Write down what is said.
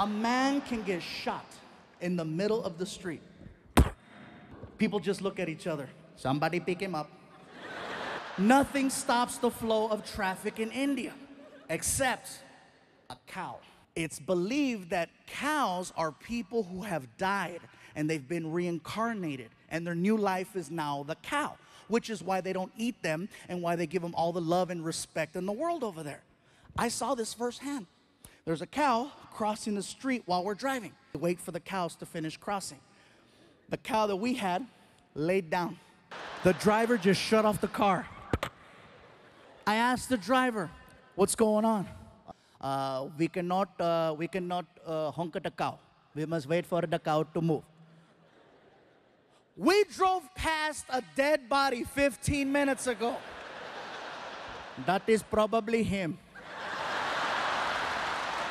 A man can get shot in the middle of the street. People just look at each other. Somebody pick him up. Nothing stops the flow of traffic in India except a cow. It's believed that cows are people who have died and they've been reincarnated, and their new life is now the cow, which is why they don't eat them and why they give them all the love and respect in the world over there. I saw this firsthand. There's a cow crossing the street while we're driving. We wait for the cows to finish crossing. The cow that we had laid down. The driver just shut off the car. I asked the driver, "What's going on?" Uh, we cannot, uh, we cannot uh, honk at the cow. We must wait for the cow to move. We drove past a dead body 15 minutes ago. That is probably him.